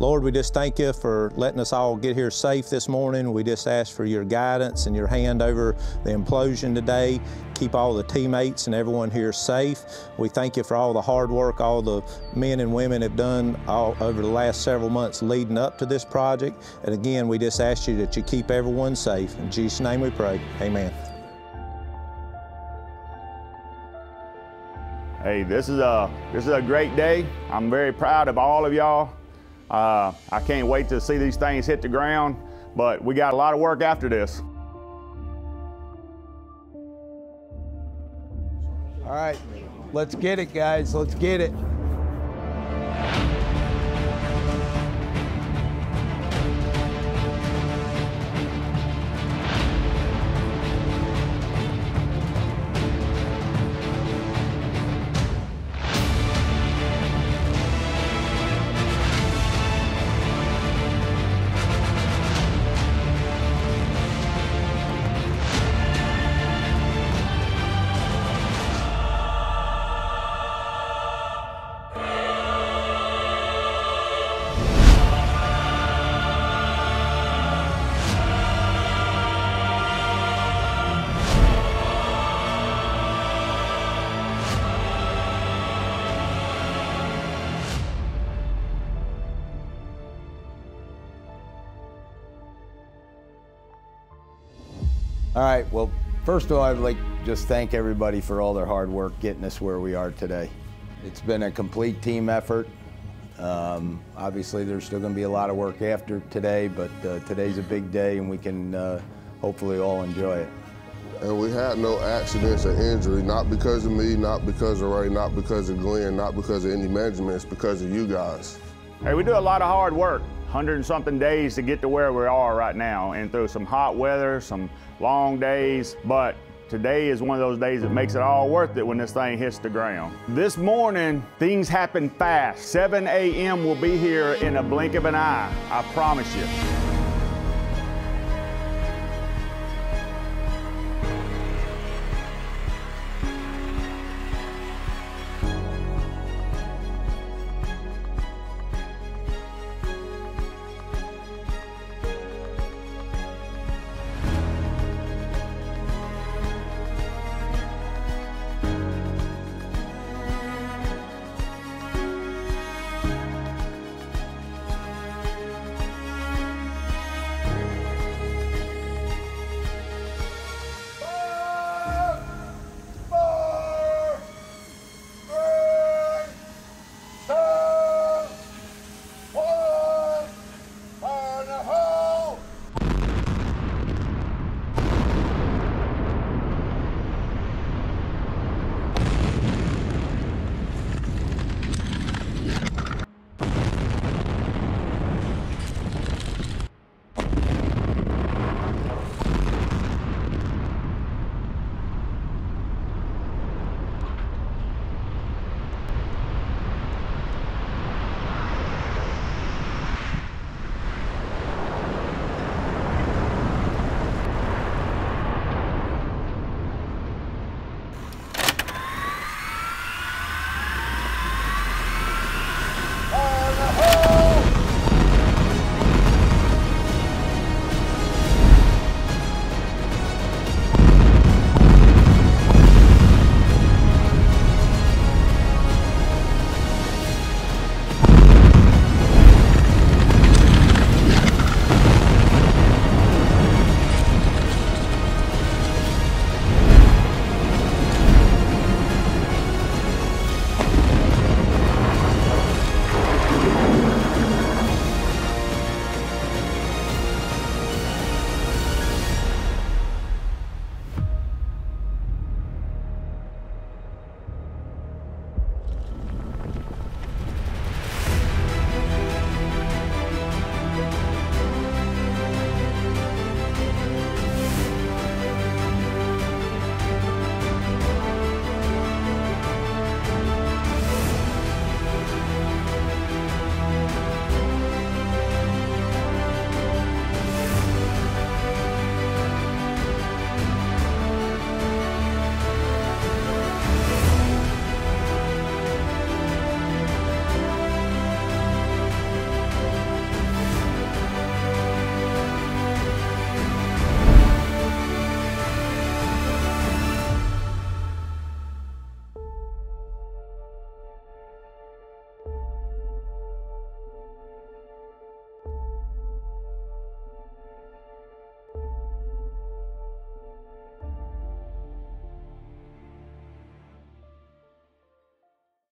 Lord, we just thank you for letting us all get here safe this morning. We just ask for your guidance and your hand over the implosion today. Keep all the teammates and everyone here safe. We thank you for all the hard work all the men and women have done all over the last several months leading up to this project. And again, we just ask you that you keep everyone safe. In Jesus' name we pray. Amen. Hey, this is a this is a great day. I'm very proud of all of y'all. Uh, I can't wait to see these things hit the ground, but we got a lot of work after this. All right, let's get it, guys. Let's get it. All right, well, first of all, I'd like just thank everybody for all their hard work getting us where we are today. It's been a complete team effort. Um, obviously, there's still going to be a lot of work after today, but uh, today's a big day and we can uh, hopefully all enjoy it. And we had no accidents or injury, not because of me, not because of Ray, not because of Glenn, not because of any management, it's because of you guys. Hey, we do a lot of hard work, 100 and something days to get to where we are right now, and through some hot weather, some long days, but today is one of those days that makes it all worth it when this thing hits the ground. This morning, things happen fast. 7 a.m. will be here in a blink of an eye, I promise you.